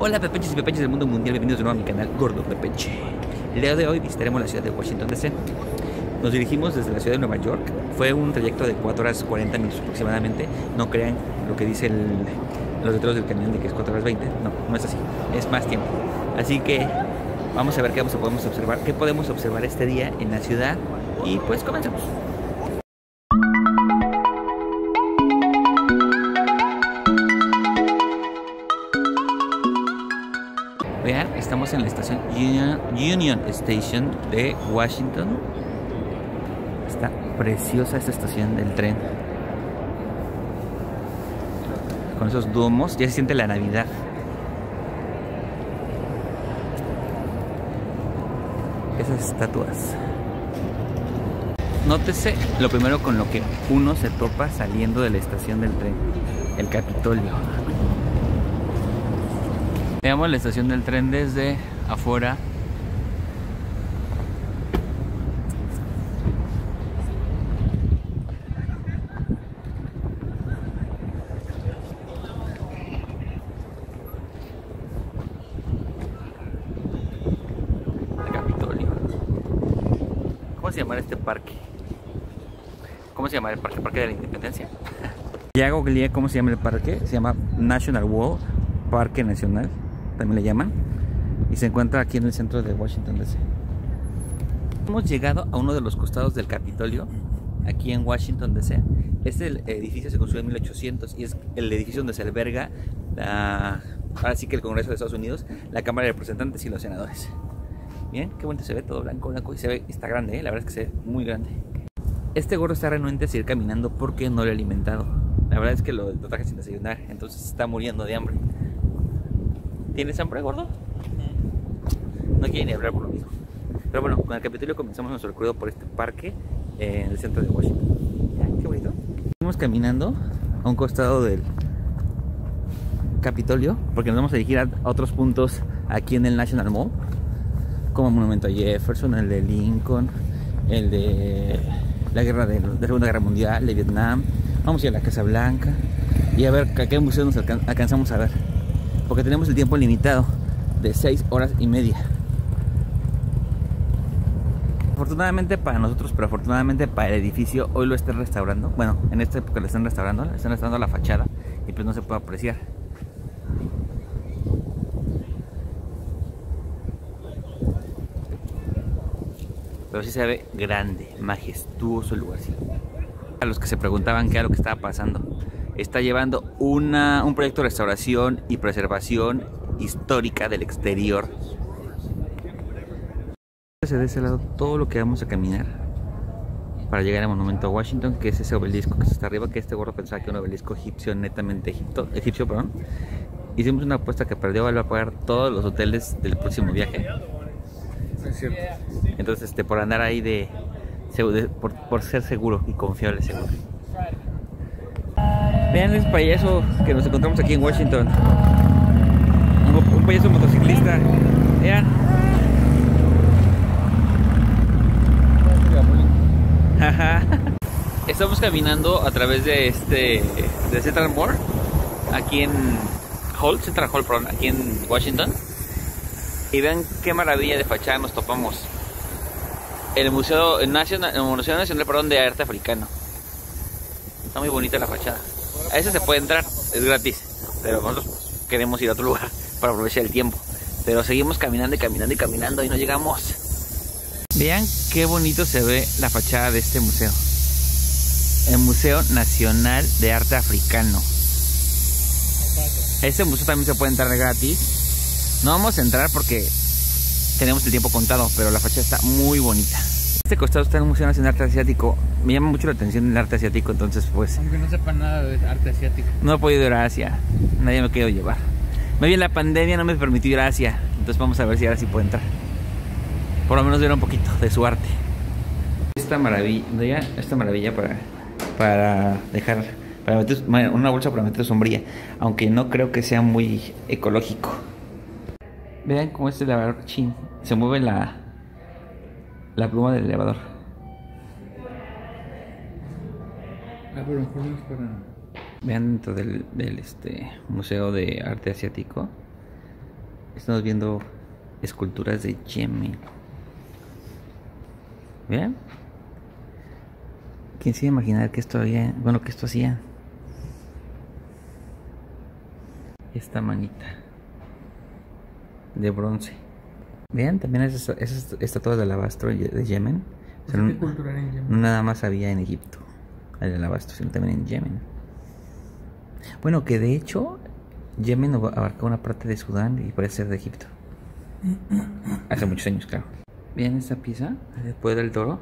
Hola pepeches y pepeches del mundo mundial, bienvenidos de nuevo a mi canal Gordo Pepeche. El día de hoy visitaremos la ciudad de Washington DC. Nos dirigimos desde la ciudad de Nueva York. Fue un trayecto de 4 horas 40 minutos aproximadamente. No crean lo que dice el, los letreros del camión de que es 4 horas 20. No, no es así. Es más tiempo. Así que vamos a ver qué podemos observar, qué podemos observar este día en la ciudad. Y pues comencemos. Union, Station de Washington. Está preciosa esta estación del tren. Con esos domos ya se siente la Navidad. Esas estatuas. Nótese lo primero con lo que uno se topa saliendo de la estación del tren, el Capitolio. Veamos la estación del tren desde afuera. El Capitolio. ¿Cómo se llama este parque? ¿Cómo se llama el parque? Parque de la Independencia. Ya googleé cómo se llama el parque. Se llama National Wall Parque Nacional, también le llaman, y se encuentra aquí en el centro de Washington DC. Hemos llegado a uno de los costados del Capitolio, aquí en Washington DC. Este edificio se construyó en 1800 y es el edificio donde se alberga la, ahora sí que el Congreso de Estados Unidos, la Cámara de Representantes y los senadores. Bien, qué bonito se ve todo blanco, blanco y se ve, está grande, ¿eh? la verdad es que se ve muy grande. Este gorro está renuente a seguir caminando porque no lo he alimentado. La verdad es que lo, lo traje sin desayunar, entonces está muriendo de hambre. ¿Tienes hambre, gordo? No quiere ni hablar por lo mismo. Pero bueno, con el Capitolio comenzamos nuestro recorrido por este parque eh, en el centro de Washington. Qué bonito. Estamos caminando a un costado del Capitolio porque nos vamos a dirigir a otros puntos aquí en el National Mall, como el Monumento a Jefferson, el de Lincoln, el de la guerra de, de la Segunda Guerra Mundial, de Vietnam. Vamos a ir a la Casa Blanca y a ver a qué museo nos alcan alcanzamos a ver porque tenemos el tiempo limitado de 6 horas y media. Afortunadamente para nosotros, pero afortunadamente para el edificio, hoy lo están restaurando. Bueno, en esta época lo están restaurando, le están restaurando la fachada y pues no se puede apreciar. Pero sí se ve grande, majestuoso el lugar. A los que se preguntaban qué era lo que estaba pasando, está llevando una, un proyecto de restauración y preservación histórica del exterior. De ese lado todo lo que vamos a caminar para llegar al monumento a Washington, que es ese obelisco que está arriba, que este gorro pensaba que era un obelisco egipcio, netamente egipto, egipcio. Perdón. Hicimos una apuesta que perdió, va a pagar todos los hoteles del próximo viaje. Entonces, este, por andar ahí de, de por, por ser seguro y confiable seguro. Vean ese payaso que nos encontramos aquí en Washington. Un, un payaso motociclista. Vean. Estamos caminando a través de este de Central Mall aquí en Hall, Central Hall, perdón, aquí en Washington. Y vean qué maravilla de fachada nos topamos. El Museo Nacional, el Museo Nacional de Arte Africano. Está muy bonita la fachada. A ese se puede entrar, es gratis. Pero nosotros queremos ir a otro lugar para aprovechar el tiempo. Pero seguimos caminando y caminando y caminando y no llegamos. Vean qué bonito se ve la fachada de este museo. El Museo Nacional de Arte Africano. Este museo también se puede entrar gratis. No vamos a entrar porque tenemos el tiempo contado, pero la fachada está muy bonita. Este costado está en el Museo Nacional de Arte Asiático. Me llama mucho la atención el arte asiático, entonces pues... Aunque no sepa nada de arte asiático. No he podido ir a Asia. Nadie me quiero llevar. Más bien la pandemia no me permitió ir a Asia. Entonces vamos a ver si ahora sí puedo entrar. Por lo menos ver un poquito de su arte. Esta maravilla, esta maravilla para, para dejar, para meter una bolsa para meter sombría. Aunque no creo que sea muy ecológico. Vean cómo este elevador chin. Se mueve la, la pluma del elevador. Ah, pero mejor no es para. Vean dentro del, del este, Museo de Arte Asiático. Estamos viendo esculturas de Yemen. ¿Vean? ¿Quién se iba a imaginar que esto había, bueno, que esto hacía? Esta manita de bronce. Vean, también esas, esas estatuas de alabastro de Yemen. ¿Qué cultura era en Yemen? No nada más había en Egipto, el alabastro, sino también en Yemen. Bueno, que de hecho Yemen abarca una parte de Sudán y puede ser de Egipto. Hace muchos años, claro. Vean esta pieza, después del toro,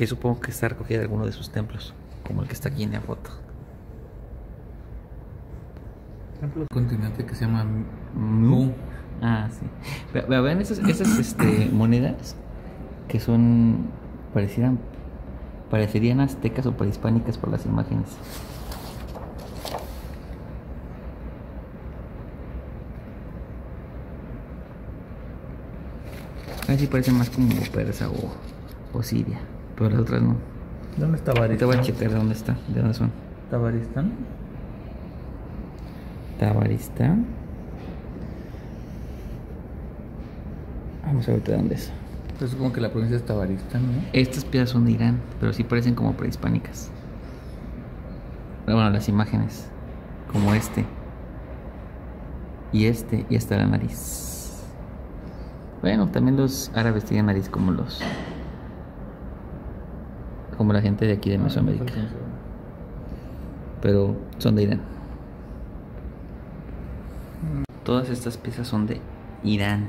que supongo que está recogida de alguno de sus templos, como el que está aquí en la foto. Templo continente que se llama Mu. Ah, sí. Ve- ve- Vean esas, esas este, monedas que son, parecieran, parecerían aztecas o prehispánicas por las imágenes. A ver si parecen más como persa o, o siria, pero las otras no. ¿Dónde está Ahorita voy a Baristán? checar de dónde está, de dónde son. ¿Está Baristán? Tabaristán. Vamos a ver de dónde es. Pues supongo que la provincia es Tabaristán, ¿no? Estas piezas son de Irán, pero sí parecen como prehispánicas. Pero bueno, las imágenes, como este, y este, y hasta la nariz. Bueno, también los árabes tienen nariz como los. Como la gente de aquí de Mesoamérica. Pero son de Irán. Todas estas piezas son de Irán.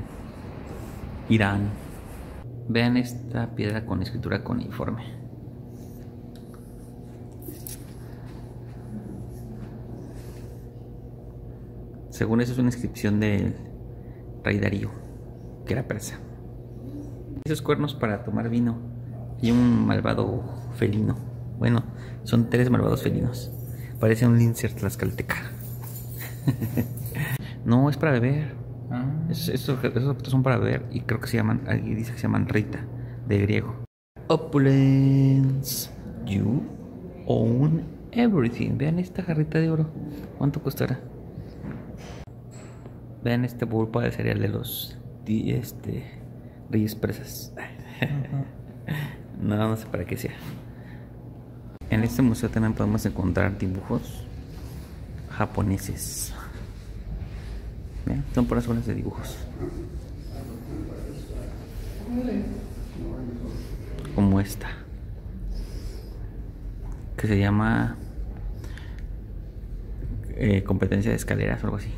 Irán. Vean esta piedra con escritura cuneiforme. Según eso es una inscripción del rey Darío, que era persa. Esos cuernos para tomar vino y un malvado felino. Bueno, son tres malvados felinos. Parece un lincer tlaxcalteca. no, es para beber. Ah, esos objetos son para beber y creo que se llaman, alguien dice que se llaman Rita, de griego. Opulence. You own everything. Vean esta jarrita de oro. ¿Cuánto costará? Vean este pulpo de cereal de los este, reyes presas. no, no sé para qué sea. En este museo también podemos encontrar dibujos japoneses. Son puras obras de dibujos. Como esta. Que se llama eh, competencia de escaleras o algo así.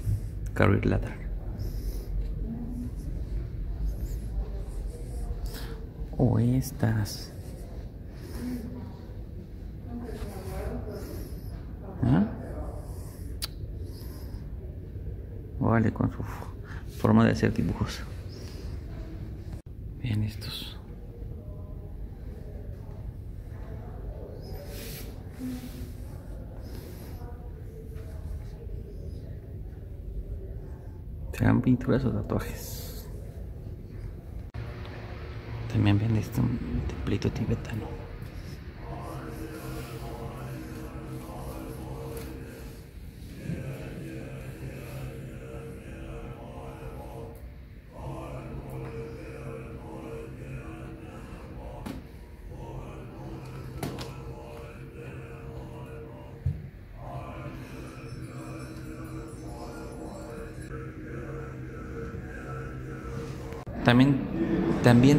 Career ladder. O estas. ¿Ah? Vale, con su forma de hacer dibujos. Vean estos. ¿Serán pinturas o tatuajes? También ven este un templito tibetano.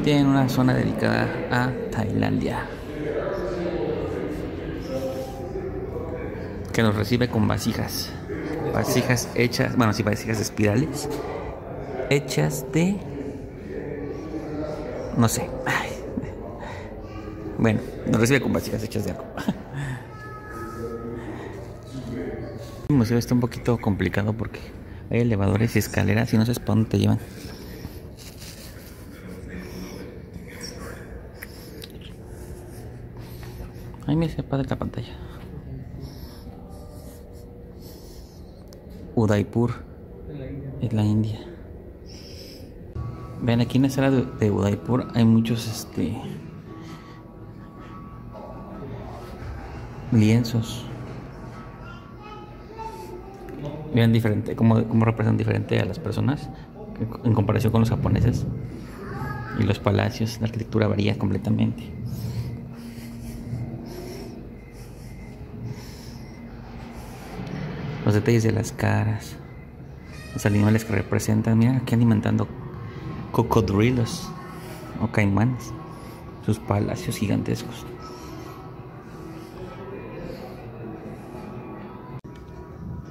También tienen una zona dedicada a Tailandia. Que nos recibe con vasijas. Vasijas hechas, bueno, sí, vasijas espirales. Hechas de. No sé. Bueno, nos recibe con vasijas hechas de algo. El museo está un poquito complicado porque hay elevadores y escaleras y no sé para dónde te llevan. Ay, me sepa de la pantalla. Udaipur, es la India. Ven, aquí en la sala de, de Udaipur hay muchos este lienzos. Vean diferente, cómo, cómo representan diferente a las personas en comparación con los japoneses. Y los palacios, la arquitectura varía completamente. Detalles de las caras, los animales que representan. Mira, aquí alimentando cocodrilos o caimanes, sus palacios gigantescos.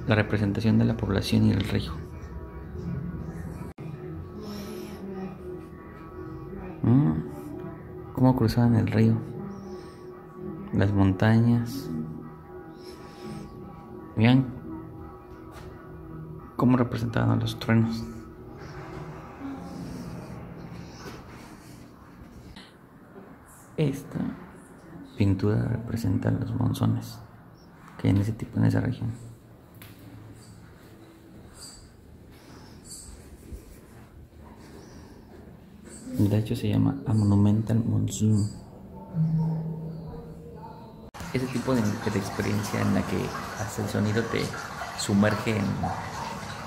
La representación de la población y el río. Mm, ¿Cómo cruzaban el río? Las montañas. Vean cómo representaban los truenos. Esta pintura representa los monzones que hay en ese tipo, en esa región. De hecho se llama A Monumental Monsoon. Ese tipo de, de experiencia en la que hasta el sonido te sumerge en,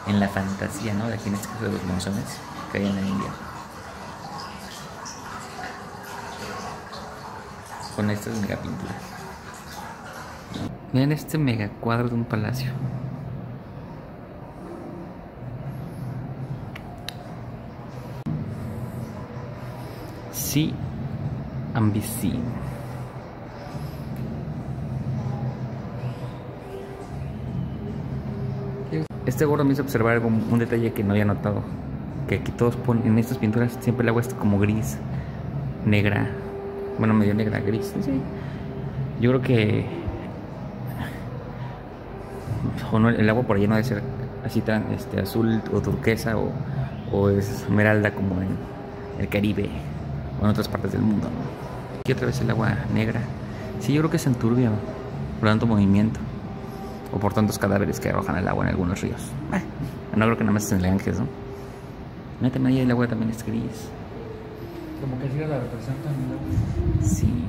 en la fantasía, ¿no? De aquí en este caso de los monzones que hay en la India. Con estas mega pinturas. Vean este mega cuadro de un palacio. Sí, ambicí. Este gordo me hizo observar algo, un detalle que no había notado. Que aquí todos ponen, en estas pinturas siempre el agua es como gris, negra, bueno, medio negra, gris. Sí. Yo creo que o no, el agua por allá no debe ser así tan este, azul o turquesa o, o es esmeralda como en el Caribe o en otras partes del mundo. Aquí otra vez el agua negra. Sí, yo creo que es en turbia, por tanto movimiento o por tantos cadáveres que arrojan el agua en algunos ríos. Ah, no creo que nada más es en el Ganges, ¿no? Neta, ahí el agua también es gris. Como que sí la representan. Sí.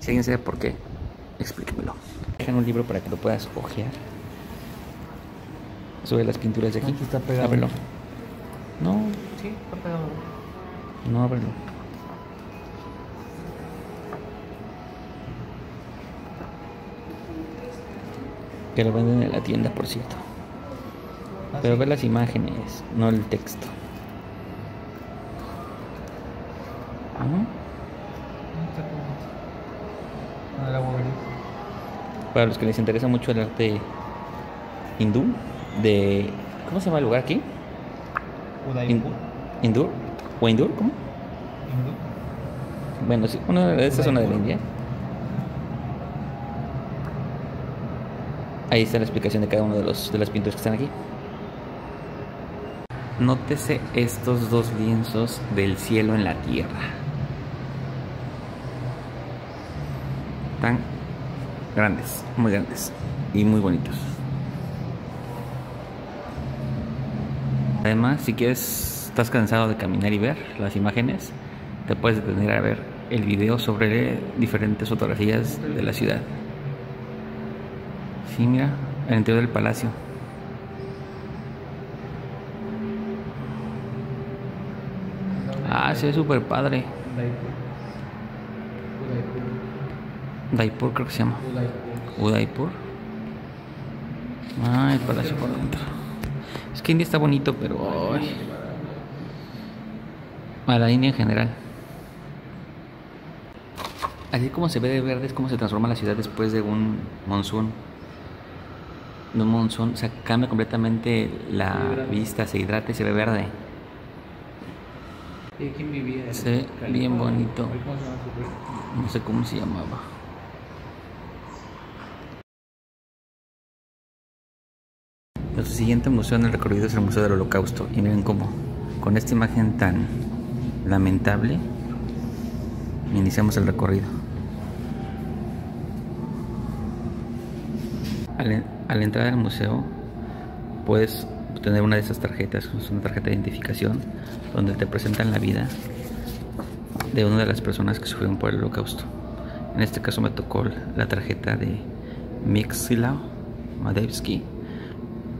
Si alguien sabe por qué, explíquemelo. Dejan un libro para que lo puedas ojear. Sobre las pinturas de aquí. Aquí está pegado. Ábrelo. No, Sí, está pegado. no ábrelo. Que lo venden en la tienda, por cierto. Pero ve las imágenes, no el texto. Ah, gris. Para los que les interesa mucho el arte hindú, de. ¿Cómo se llama el lugar aquí? Udaipur. ¿Hindur? ¿O Hindur? ¿Cómo? Hindú. Bueno, sí, una de esta zona de la India. Ahí está la explicación de cada uno de los de las pinturas que están aquí. Nótese estos dos lienzos del cielo en la tierra. Tan grandes, muy grandes y muy bonitos. Además, si quieres, estás cansado de caminar y ver las imágenes, te puedes detener a ver el video sobre diferentes fotografías de la ciudad. Sí, mira, el interior del palacio. Ah, sí, es súper padre. Daipur creo que se llama. Udaipur. Ah, el palacio por dentro. Es que India está bonito, pero... ay. A la India en general. Así como se ve de verde es como se transforma la ciudad después de un monzón. De un monzón, o sea, cambia completamente la vista, se hidrata y se ve verde. ¿Y quién vivía? Se ve bien bonito. No sé cómo se llamaba. Nuestro siguiente museo en el recorrido es el Museo del Holocausto. Y miren cómo, con esta imagen tan lamentable, iniciamos el recorrido. Al, al entrar al museo, puedes obtener una de esas tarjetas, es una tarjeta de identificación, donde te presentan la vida de una de las personas que sufrieron por el holocausto. En este caso me tocó la tarjeta de Mixilao Madewski,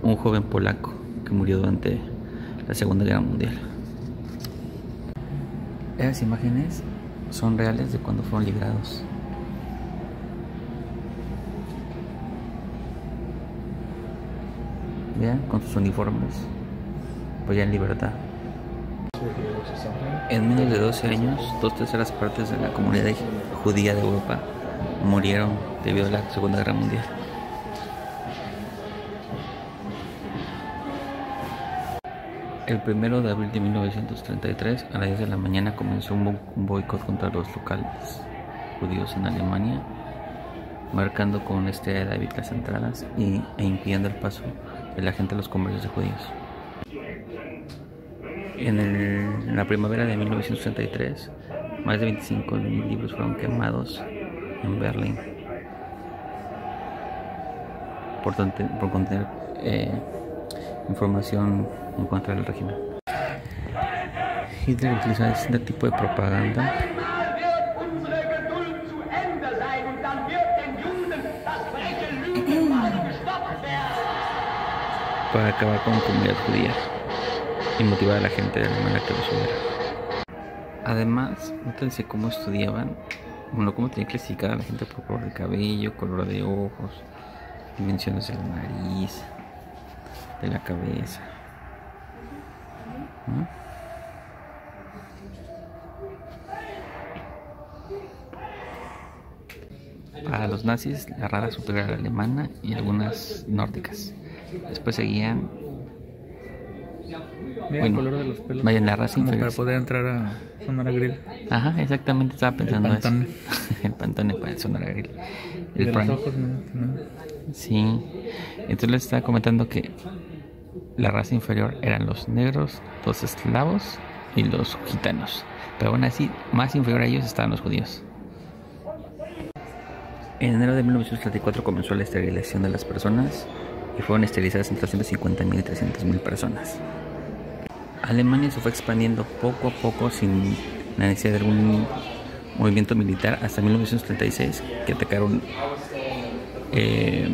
un joven polaco que murió durante la Segunda Guerra Mundial. Esas imágenes son reales de cuando fueron liberados. Con sus uniformes, pues ya en libertad. En menos de 12 años, dos terceras partes de la comunidad judía de Europa murieron debido a la Segunda Guerra Mundial. El primero de abril de 1933, a las 10 de la mañana, comenzó un boicot contra los locales judíos en Alemania, marcando con una estrella de David las entradas y, e impidiendo el paso la gente a los comercios de judíos. En, el, en la primavera de 1933, más de 25.000 libros fueron quemados en Berlín por, por contener eh, información en contra del régimen. Hitler utilizó este tipo de propaganda para acabar con la comunidad judía y motivar a la gente de alemana que lo subiera. Además, nótense cómo estudiaban, bueno, cómo tenían clasificada a la gente por color de cabello, color de ojos, dimensiones de la nariz, de la cabeza. Para los nazis, la rara superior era alemana y algunas nórdicas. Después seguían. Mira el color de los pelos. Vayan la raza para poder entrar a Sonora Grill. Ajá, exactamente, estaba pensando eso. pantone. el pantone para el Sonora Grill. El de los ojos, no, no. Sí. Entonces les estaba comentando que la raza inferior eran los negros, los esclavos y los gitanos. Pero aún así, más inferior a ellos estaban los judíos. En enero de 1934 comenzó la esterilización de las personas y fueron esterilizadas entre 250.000 y 300.000 personas. Alemania se fue expandiendo poco a poco sin la necesidad de algún movimiento militar hasta 1936 que atacaron eh,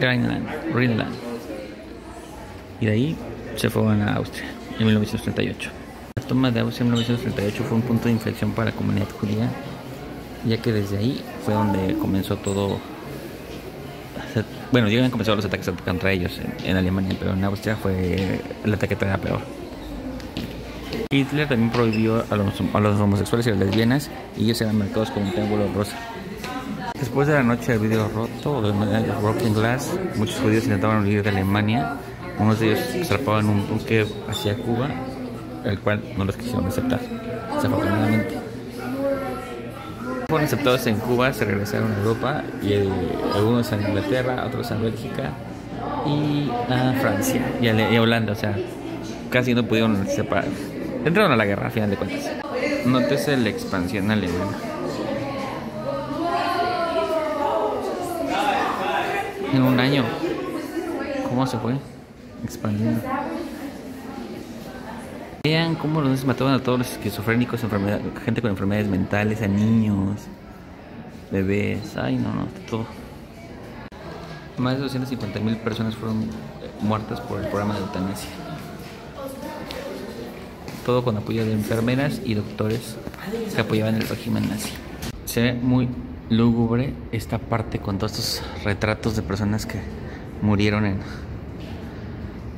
Rhineland. Y de ahí se fueron a Austria en 1938. La toma de Austria en 1938 fue un punto de inflexión para la comunidad judía, ya que desde ahí fue donde comenzó todo. Bueno, ya habían comenzado los ataques contra ellos en, Alemania, pero en Austria fue el ataque todavía peor. Hitler también prohibió a los, homosexuales y a las lesbianas y ellos eran marcados como un triángulo rosa. Después de la noche del vidrio roto de Broken Glass, muchos judíos intentaban huir de Alemania. Unos de ellos atrapaban en un buque hacia Cuba, el cual no los quisieron aceptar, desafortunadamente. Fueron aceptados en Cuba, se regresaron a Europa y algunos a Inglaterra, otros a Bélgica y a Francia y a, y a Holanda, o sea, casi no pudieron separar. Entraron a la guerra, a final de cuentas. Nótese la expansión alemana. En un año, ¿cómo se fue? Expandiendo. Vean cómo los mataban a todos los esquizofrénicos, gente con enfermedades mentales, a niños, bebés, ay no, no, todo. Más de 250 mil personas fueron eh, muertas por el programa de eutanasia. Todo con apoyo de enfermeras y doctores que apoyaban el régimen nazi. Se ve muy lúgubre esta parte con todos estos retratos de personas que murieron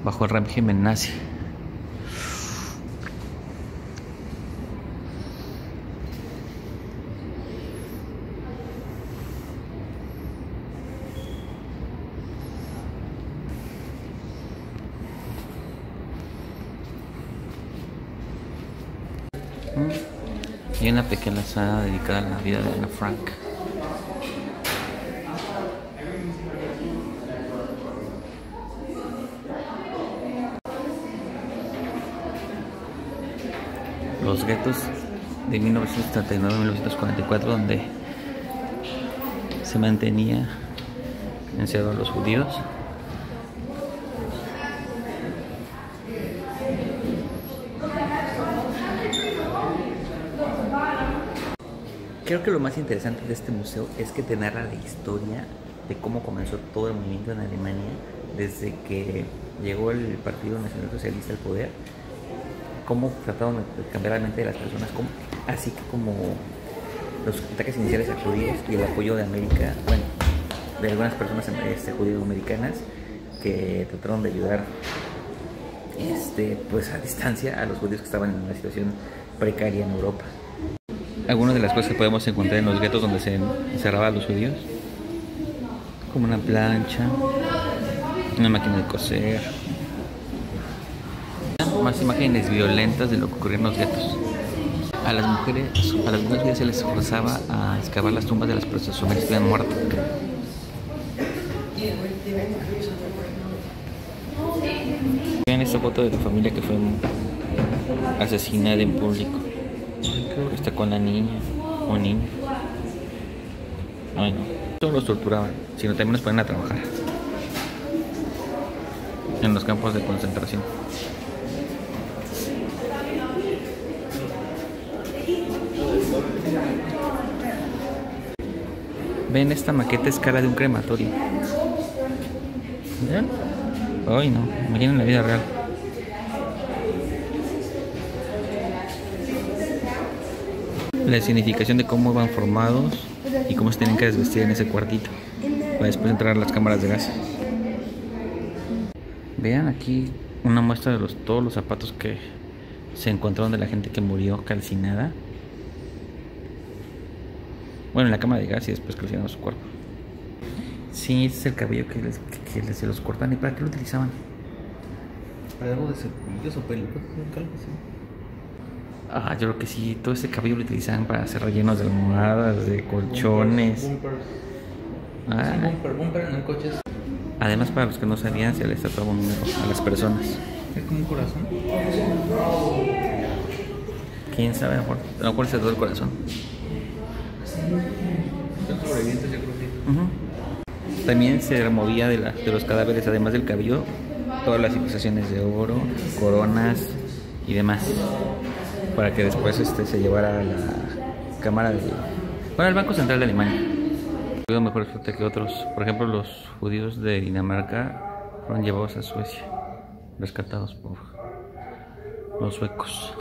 bajo el régimen nazi. Y una pequeña sala dedicada a la vida de Ana Frank. Los guetos de 1939-1944 donde se mantenía encerrados los judíos. Creo que lo más interesante de este museo es que te narra la historia de cómo comenzó todo el movimiento en Alemania desde que llegó el Partido Nacional Socialista al poder, cómo trataron de cambiar la mente de las personas, cómo- así que como los ataques iniciales a judíos y el apoyo de América, bueno, de algunas personas este, judío-americanas que trataron de ayudar este, pues a distancia a los judíos que estaban en una situación precaria en Europa. Algunas de las cosas que podemos encontrar en los guetos donde se encerraban los judíos, como una plancha, una máquina de coser, más imágenes violentas de lo que ocurría en los guetos. A las mujeres, a las mujeres se les forzaba a excavar las tumbas de las personas que habían muerto. Vean esta foto de la familia que fue asesinada en público. Está con la niña o niño. Ay, no. No los torturaban, sino también los ponían a trabajar en los campos de concentración. Ven esta maqueta escala de un crematorio. ¿Ven? Ay, no, imaginen la vida real. Significación de cómo van formados y cómo se tienen que desvestir en ese cuartito para después entrar a las cámaras de gas. Vean aquí una muestra de los, todos los zapatos que se encontraron de la gente que murió calcinada. Bueno, en la cámara de gas y después calcinaron su cuerpo. Sí, ese es el cabello que, les, que se los cortan. ¿Y para qué lo utilizaban? Para algo de cepillos o pelucas. Ah, yo creo que sí, todo ese cabello lo utilizaban para hacer rellenos de almohadas, de colchones. Bumpers. Ah, Sí, bumper, bumper en el coche es, además, para los que no sabían, se les tatuaba un número a las personas. es como un corazón. ¿Quién sabe? A lo mejor, a lo mejor se tatuó el corazón. Son sobrevivientes, yo creo que. También se removía de, la- de los cadáveres, además del cabello, todas las civilizaciones de oro, coronas y demás, para que después este, se llevara a la cámara de... Bueno, al Banco Central de Alemania. Tuvieron mejor suerte que otros. Por ejemplo, los judíos de Dinamarca fueron llevados a Suecia, rescatados por los suecos.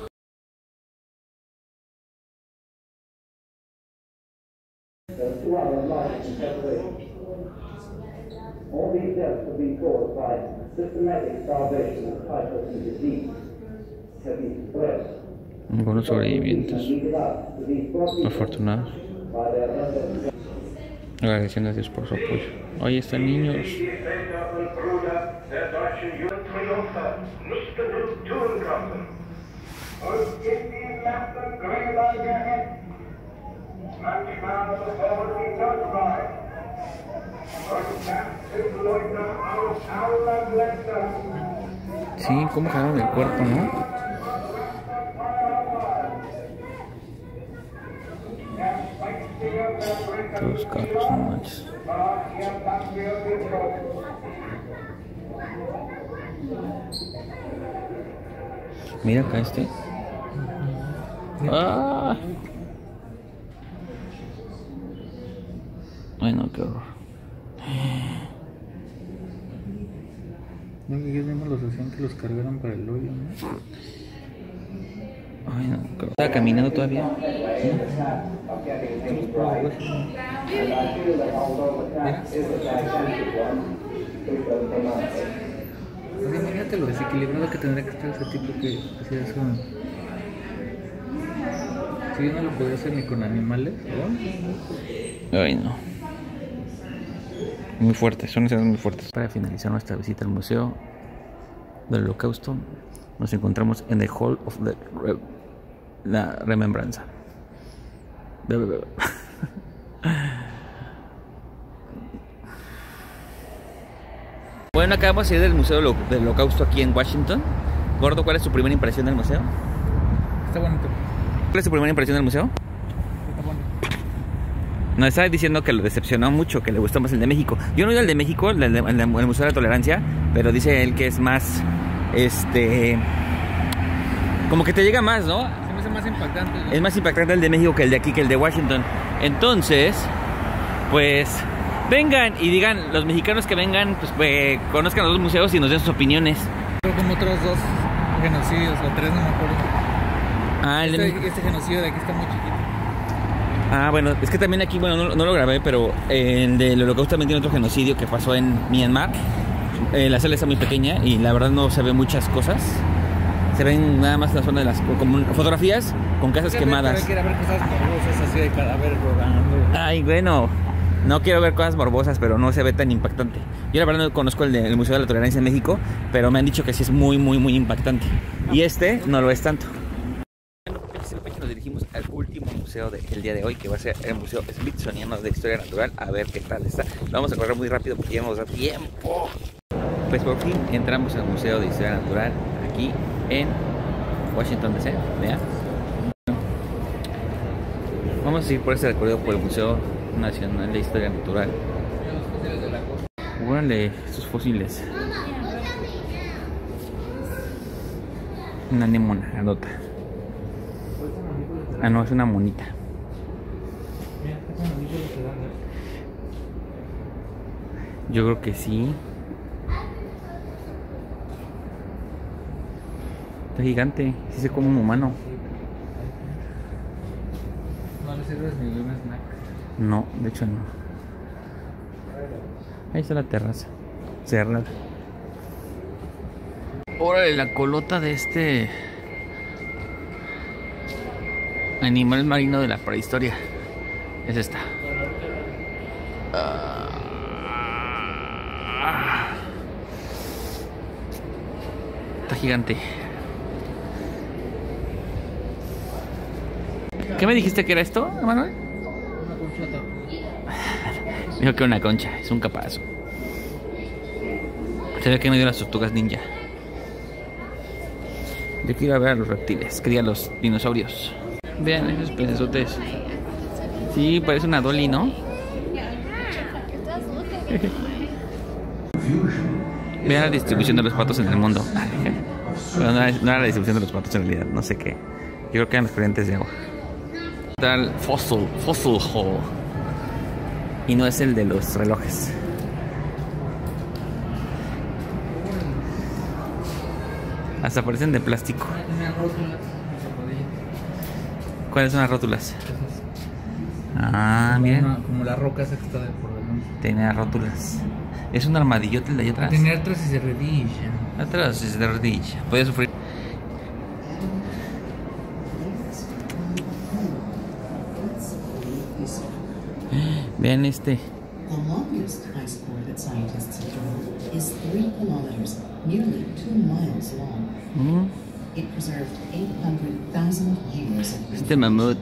All these deaths have been caused by systematic starvation and disease have been spread. Algunos sobrevivientes, afortunados. Agradeciendo a Dios por su apoyo. Ahí están niños. Die Väter und Brüder der deutschen Todos carros, no manches. Mira acá este. ¡Ah! Ay, no, qué horror. No, que ellos mismos los hacían que los cargaran para el hoyo, ¿no? Ay, no, horror. ¿Estaba caminando todavía? Imagínate lo desequilibrado que tendría que estar ese tipo que hacía eso. Si yo no lo podía hacer ni con animales, ¿no? Ay, no. Muy fuertes, son escenas muy fuertes. Para finalizar nuestra visita al Museo del Holocausto, nos encontramos en el Hall of the Re- la Remembranza. Bueno, acabamos de salir del Museo del Holo- del Holocausto aquí en Washington. Gordo, ¿cuál es tu primera impresión del museo? Está bonito. ¿Cuál es tu primera impresión del museo? Está bonito. Nos estaba diciendo que lo decepcionó mucho, que le gustó más el de México. Yo no he ido al de México, el, de- el de- el Museo de la Tolerancia, pero dice él que es más, este, como que te llega más, ¿no? Es más impactante el de México que el de aquí, que el de Washington. Entonces, pues vengan y digan, los mexicanos que vengan, pues, pues, conozcan los museos y nos den sus opiniones. Pero como otros dos genocidios, o tres, no me acuerdo. Ah, el de México. Este, este genocidio de aquí está muy chiquito. Ah, bueno, es que también aquí, bueno, no, no lo grabé, pero el del holocausto también tiene otro genocidio que pasó en Myanmar. Eh, la sala está muy pequeña y la verdad no se ven muchas cosas. Se ven nada más la zona de las como fotografías con casas quemadas. Quiero ver cosas morbosas así de cadáveres rodando. Ay, bueno, no quiero ver cosas morbosas, pero no se ve tan impactante. Yo la verdad no conozco el, de- el Museo de la Tolerancia en México, pero me han dicho que sí es muy, muy, muy impactante. Y este no lo es tanto. Bueno, nos dirigimos al último museo del día de hoy, que va a ser el Museo Smithsoniano de Historia Natural. A ver qué tal está. Lo vamos a correr muy rápido porque ya no nos da tiempo. Pues por fin entramos al Museo de Historia Natural aquí en Washington DC. Vean. Vamos a seguir por este recorrido por el Museo Nacional de Historia Natural. Órale, estos fósiles. Una anémona, grandota. Ah, no, es una monita. Yo creo que sí. Está gigante, sí se come un humano. No le sirves ni de un snack. No, de hecho no. Ahí está la terraza. Cerrada. Órale, la colota de este animal marino de la prehistoria. Es esta. Está gigante. ¿Qué me dijiste que era esto, Manuel? Una conchota. Dijo que era una concha, es un capazo. Se ve que no dio las tortugas ninja. Yo quiero ver a los reptiles, quería los dinosaurios. Vean esos pecesotes. Sí, parece una dolly, ¿no? Vean la distribución de los patos en el mundo. Pero no era, no era la distribución de los patos en realidad, no sé qué. Yo creo que eran los corrientes de agua. Tal fossil, fossil hole. Y no es el de los relojes. Hasta parecen de plástico. ¿Cuáles son las rótulas? Ah, Como Como la roca esa que está de por delante. Tenía rótulas. Es un armadillote el de allá atrás. Tenía atrás y se redilla. Atrás es de rodilla. Puede sufrir. Vean este. The longest that scientists have drawn is three kilometers, nearly two miles long. Mm, It preserved 800,000 years of Este mamut.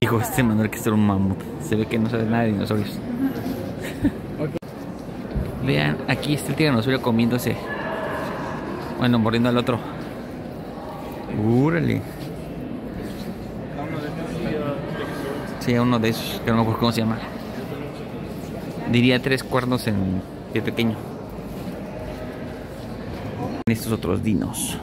Dijo este Manuel que esto era un mamut. Se ve que no sabe nada de dinosaurios. Vean, aquí está el tiranosaurio comiéndose. Bueno, mordiendo al otro. Úrale. Sí, a uno de esos, que no me acuerdo cómo se llama. Diría tres cuernos en pie pequeño. Estos otros dinos.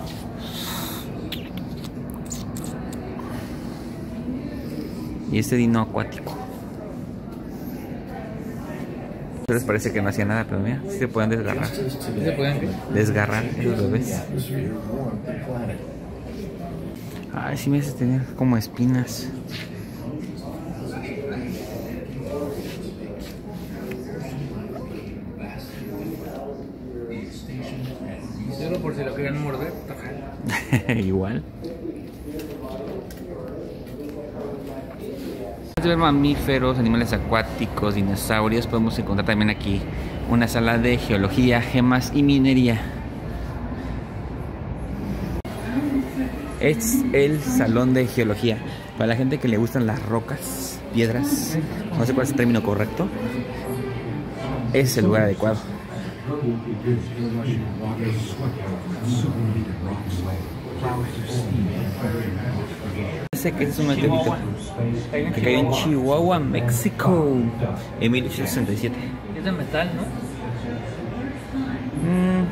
Y este dino acuático. Les parece que no hacía nada, pero mira, sí se pueden desgarrar. ¿Sí se pueden? Desgarrar esos bebés. Ay, sí me hace tener como espinas. Solo por si lo querían morder. Igual. Ver mamíferos, animales acuáticos, dinosaurios. Podemos encontrar también aquí una sala de geología, gemas y minería. Es el salón de geología. Para la gente que le gustan las rocas, piedras, no sé cuál es el término correcto, es el lugar adecuado. Dice que es un meteorito que cayó en Chihuahua, México, en 1867. Es de metal, ¿no? Mm,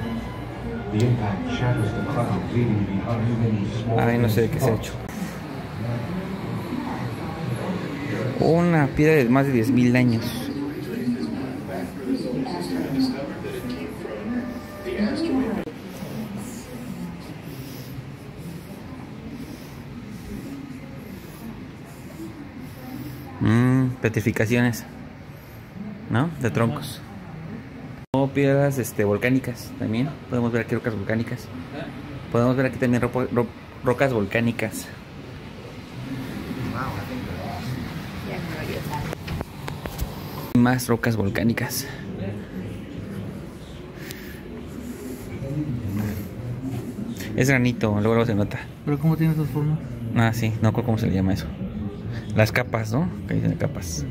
Ay, no sé de qué se ha hecho. Una piedra de más de 10.000 años. Mm, petrificaciones, ¿no? De troncos. O piedras este, volcánicas también. Podemos ver aquí rocas volcánicas. Podemos ver aquí también ropo- ro- rocas volcánicas. Más rocas volcánicas. Es granito, luego, luego se nota. ¿Pero cómo tiene esas formas? Ah, sí, no recuerdo cómo se le llama eso. Las capas, ¿no? Que dicen capas.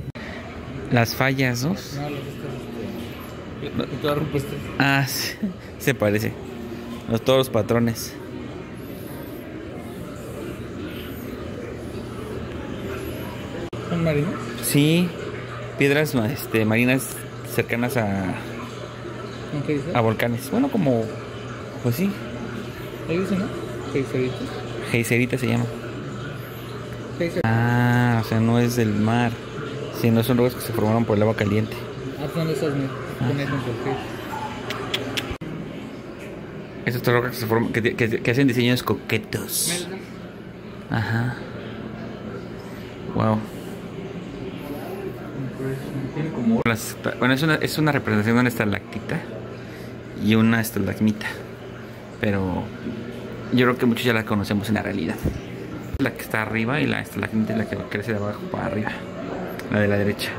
Las fallas, ¿no? Todas. Ah, sí, se parece. Los, todos los patrones. ¿Son marinos? Sí, piedras este, marinas cercanas a, a volcanes. Bueno, como, pues sí, Ahí dice, ¿no? Geiseritas. geiserita se llama. Geiser. Ah, o sea, no es del mar, sino son rocas que se formaron por el agua caliente. Ah, son esas me Esas son rocas que, se forman, que, hacen diseños coquetos. Ajá. Wow. Bueno, es una, es una representación de una estalactita y una estalagmita. Pero yo creo que muchos ya la conocemos en la realidad. La que está arriba y la estalagmita es la que crece de abajo para arriba. La de la derecha.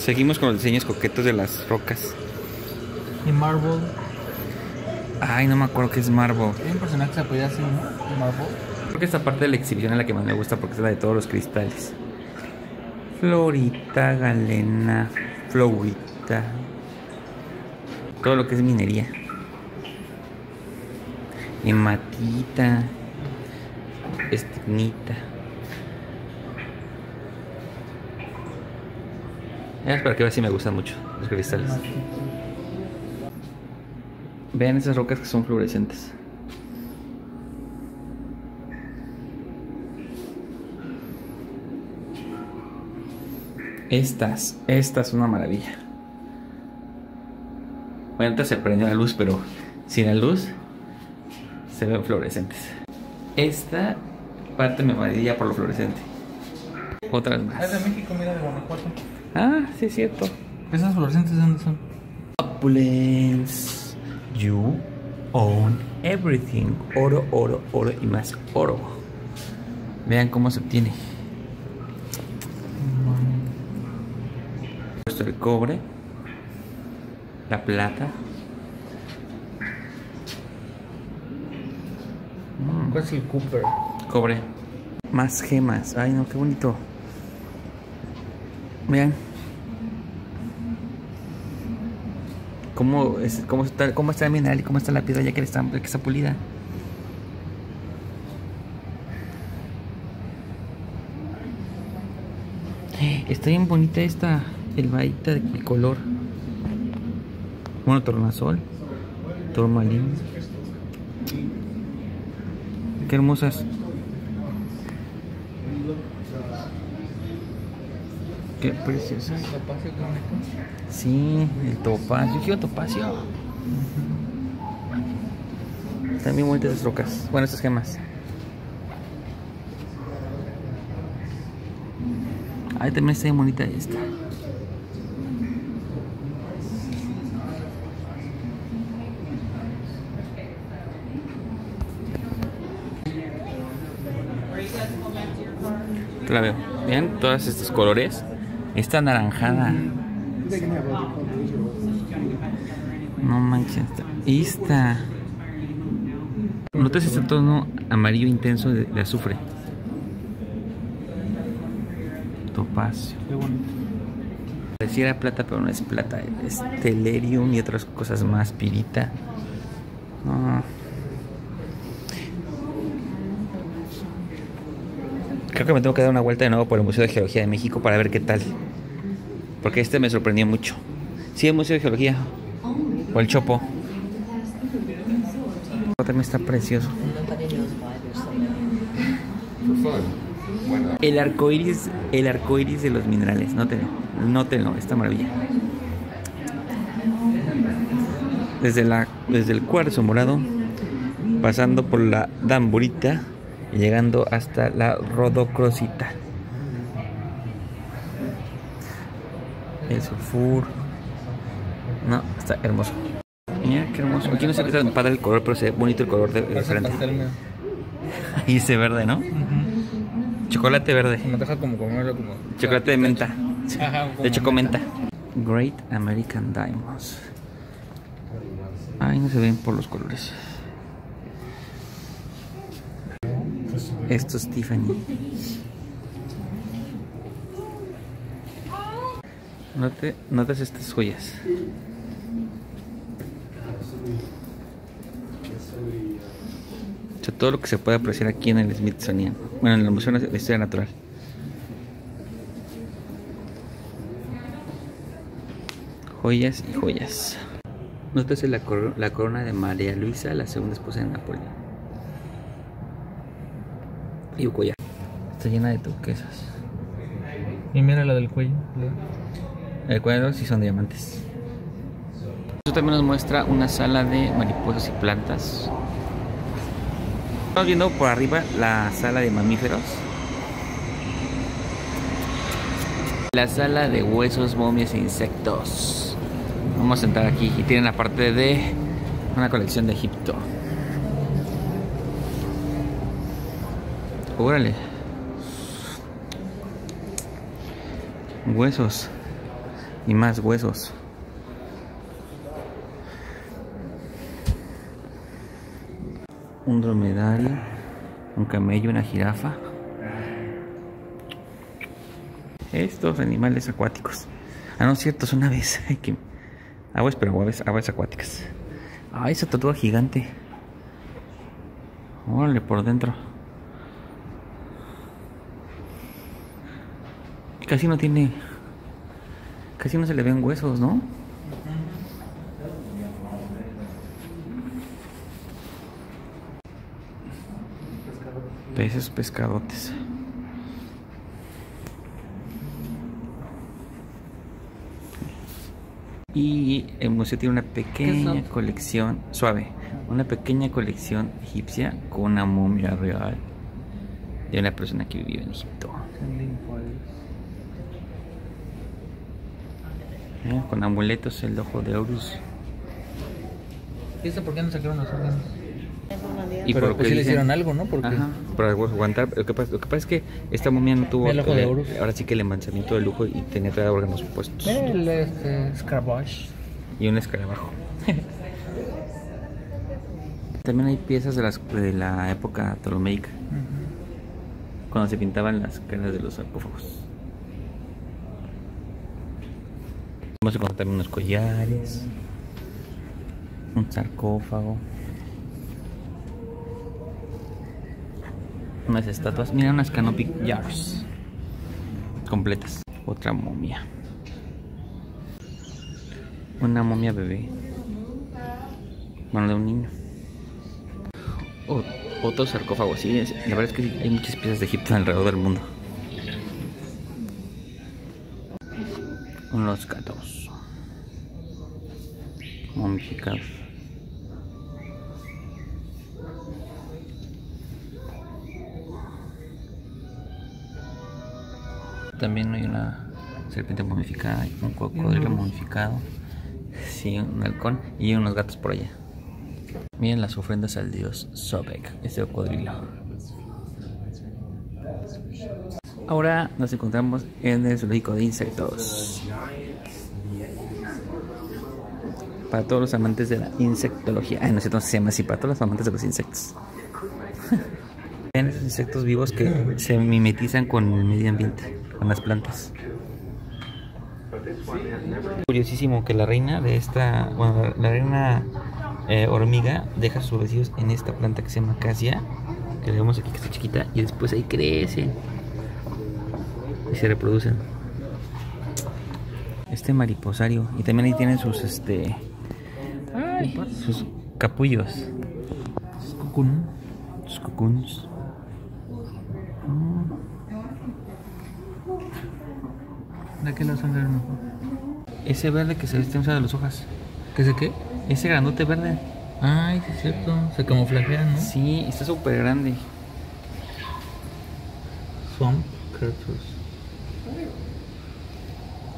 Seguimos con los diseños coquetos de las rocas. Y Marvel. Ay, no me acuerdo qué es Marble. Hay un personaje que se apoya así, ¿no? Marvel. Creo que esta parte de la exhibición es la que más me gusta porque es la de todos los cristales. Florita, galena, florita. Todo lo que es minería. Hematita. Estignita. Es para que vean si me gustan mucho los cristales. Vean esas rocas que son fluorescentes. Estas, esta es una maravilla. Bueno, antes se prendió la luz, pero sin la luz se ven fluorescentes. Esta parte me maravilla por lo fluorescente. Otras Ah, es de más. México, mira, de Guanajuato. Ah, sí es cierto. ¿Esas fluorescentes de dónde son? Opulence. You own everything. Oro, oro, oro y más oro. Vean cómo se obtiene. Puesto el cobre. La plata. ¿Cuál es el Cooper? Cobre. Más gemas. Ay, no, qué bonito. Vean. ¿Cómo, es, cómo, está, ¿Cómo está el mineral y cómo está la piedra ya que está, que está pulida? Está bien bonita esta elvadita de color. Bueno, tornasol. Turmalín. Qué hermosas. Qué preciosas. Topacio, qué bonito. Sí, el topacio. Yo quiero topacio. Están bien bonitas las rocas. Bueno, estas gemas. Ay, también está bien bonita esta. La veo. Vean todos estos colores. Esta anaranjada. No manches. esta-. Notas este tono amarillo intenso de, de azufre. Topacio. Qué bonito. Pareciera plata, pero no es plata. Es telerium y otras cosas más. Pirita. No. Creo que me tengo que dar una vuelta de nuevo por el Museo de Geología de México para ver qué tal. Porque este me sorprendió mucho. Sí, el Museo de Geología. O el chopo. También está precioso. El arco iris, el arco iris de los minerales. Nótenlo, nótenlo, esta maravilla. Desde, la, desde el cuarzo morado, pasando por la damburita llegando hasta la rodocrosita. El sulfur. No, está hermoso. Mira qué hermoso. Aquí no se ve padre el color, pero se ve bonito el color de, pastel, mira. Y ese verde, ¿no? Chocolate verde. Me deja como comerlo como... Chocolate de menta. Ajá, De chocomenta. Great American Diamonds. Ay, no se ven por los colores. Esto es Tiffany. Note, notas estas joyas. O sea, todo lo que se puede apreciar aquí en el Smithsonian. Bueno, en el Museo de Historia Natural. Joyas y joyas. Nótese la, coro- la corona de María Luisa, la segunda esposa de Napoleón. Y collar. Está llena de turquesas. Y mira la del cuello. El cuadro sí son diamantes. Esto también nos muestra una sala de mariposas y plantas. Estamos viendo por arriba la sala de mamíferos. La sala de huesos, momias e insectos. Vamos a entrar aquí y tienen la parte de una colección de Egipto. Órale. Huesos. Y más huesos. Un dromedario. Un camello, una jirafa. Estos animales acuáticos. Ah, no es cierto, son aves. Ay, que... Aves, pero aves, aves acuáticas. Ah, esa tortuga gigante. Órale, por dentro. Casi no tiene. Casi no se le ven huesos, ¿no? Peces pescadotes. Y el museo tiene una pequeña colección, suave, una pequeña colección egipcia con una momia real de una persona que vivió en Egipto. Eh, Con amuletos, el ojo de Horus. ¿Y eso por qué no sacaron los órganos? Y Pero por lo pues sí le hicieron algo, ¿no? Porque Ajá, para aguantar. Lo que, pasa, lo que pasa es que esta momia no tuvo. El ojo de Horus. ahora sí que el embalsamiento de lujo y tenía todavía órganos puestos. El este, Scarabash. Y un escarabajo. También hay piezas de, las, de la época ptolomeica. Cuando se pintaban las caras de los sarcófagos. Vamos a encontrar también unos collares. Un sarcófago. Unas estatuas. Mira, unas canopy jars. Completas. Otra momia. Una momia bebé. Bueno, de un niño. Otro sarcófago, sí. la verdad es que hay muchas piezas de Egipto alrededor del mundo. Unos gatos. Momificados. También hay una serpiente momificada, un cocodrilo momificado, sí, un halcón y unos gatos por allá. Miren las ofrendas al dios Sobek, este cocodrilo. Ahora nos encontramos en el zoológico de insectos. Para todos los amantes de la insectología. Ay, no sé cómo se llama así, para todos los amantes de los insectos. Vean esos insectos vivos que se mimetizan con el medio ambiente, con las plantas. Curiosísimo que la reina de esta, bueno, la reina eh, hormiga deja sus ovecitos en esta planta que se llama acacia, que le vemos aquí que está chiquita, y después ahí crecen y se reproducen. Este mariposario, y también ahí tienen sus, este, sus capullos, Es cucún. sus cocoons. ¿De qué sangre mejor? Ese verde que se ve está de las hojas. ¿Qué sé qué? Ese grandote verde. Ay, sí es cierto. Se camuflajean, ¿no? Sí, está súper grande. Swamp Creatures.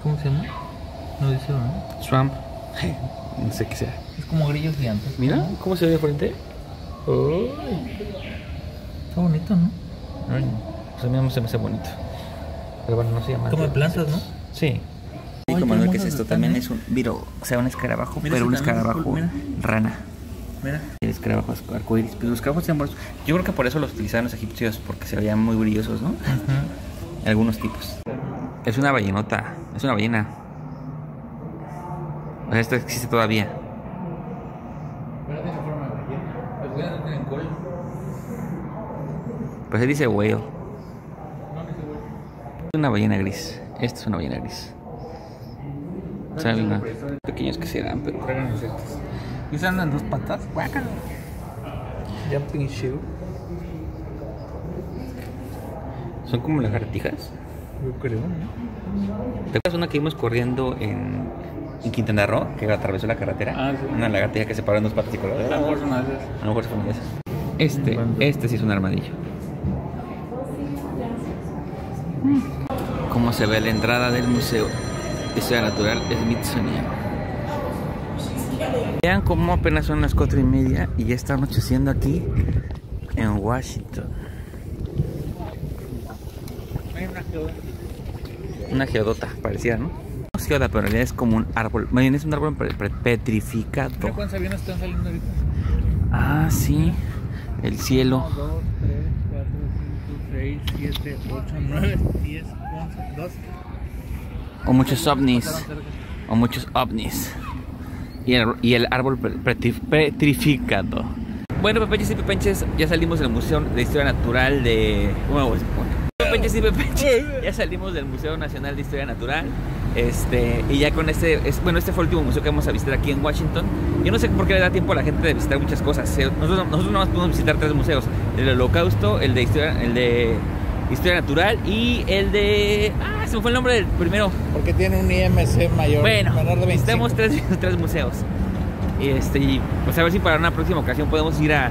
¿Cómo se llama? No dice, ¿no? Swamp. no sé qué sea. Es como grillos gigantes. Mira cómo se ve de frente. Está bonito, ¿no? Ay, pues a mí no se me hace bonito. Pero bueno, no se llama. Como de plantas, ¿no? Sí. Ay, como lo que es esto también es un viro, o sea, un escarabajo, Mira, pero un escarabajo cool, mira. rana. Mira. El escarabajo es arcoíris. Pero los escarabajos eran buenos. Yo creo que por eso los utilizaban los egipcios, porque se veían muy brillosos, ¿no? Ajá. Algunos tipos. Es una ballenota, es una ballena. O sea, esto existe todavía. Pero tiene forma de ballena. Las ballenas no tienen cola. Pues se dice whale. No, dice güey. Es una ballena gris. Esta es una ballena gris. O sea, una- pequeños que serán, pero. Tragan insectos. ¿Y se andan dos patas? Guácalo. Jumping shoe. Son como lagartijas. Yo creo, ¿no? ¿Te acuerdas una que vimos corriendo en, en Quintana Roo? Que atravesó la carretera. Ah, sí. Una lagartija que se paró en dos patas y coló. A lo mejor son una de esas. A lo mejor fue una de esas. Este, este sí es un armadillo. ¿Cómo se ve la entrada del Museo de Historia Natural Smithsonian? Vean cómo apenas son las cuatro y media y ya está anocheciendo aquí en Washington. Hay una. Una geodota, parecía, ¿no? No es geoda, pero en realidad es como un árbol. Más bien es un árbol pe- pe- petrificado. Mira cuántos aviones están saliendo ahorita. Ah, sí. El cielo. 1, 2, 3, 4, 5, 6, 7, 8, 9, 10, 11, 12. O muchos ovnis. O muchos ovnis. Y el, y el árbol pe- petri- petrificado. Bueno, pepenches y pepenches, ya salimos del Museo de Historia Natural de... ¿Cómo voy y pepenches, ya salimos del Museo Nacional de Historia Natural. Este, y ya con este, es, bueno, este fue el último museo que vamos a visitar aquí en Washington. Yo no sé por qué le da tiempo a la gente de visitar muchas cosas. Eh, Nosotros, nosotros nomás podemos visitar tres museos: el del Holocausto, el de Historia, el de Historia Natural y el de. Ah, se me fue el nombre del primero. Porque tiene un IMC mayor, Bueno, menor de 25. visitamos tres, tres museos. Y este, y, pues a ver si para una próxima ocasión podemos ir a,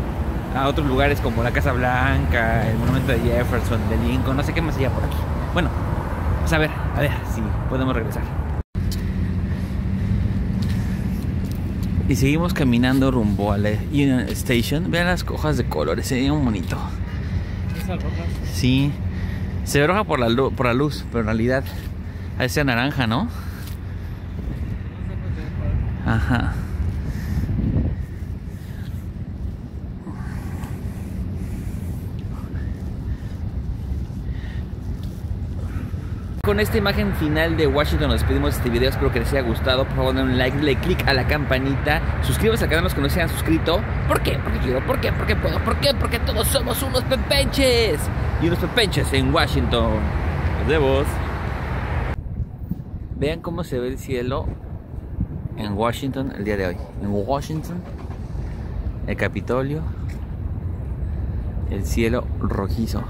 a otros lugares como la Casa Blanca, el Monumento de Jefferson, de Lincoln, no sé qué más allá por aquí. Bueno, pues a ver, a ver si podemos regresar. Y seguimos caminando rumbo a la Union Station. Vean las hojas de colores, se ve un bonito. Esas rojas. Sí, se ve roja por la, lu- por la luz, pero en realidad a ser naranja, ¿no? Ajá. Con esta imagen final de Washington nos despedimos de este video. Espero que les haya gustado. Por favor, denle un like, denle click a la campanita. Suscríbanse al canal los que no se han suscrito. ¿Por qué? Porque quiero. ¿Por qué? Porque puedo. ¿Por qué? Porque todos somos unos pepenches. Y unos pepenches en Washington. Nos vemos. Vean cómo se ve el cielo en Washington el día de hoy. En Washington, el Capitolio, el cielo rojizo.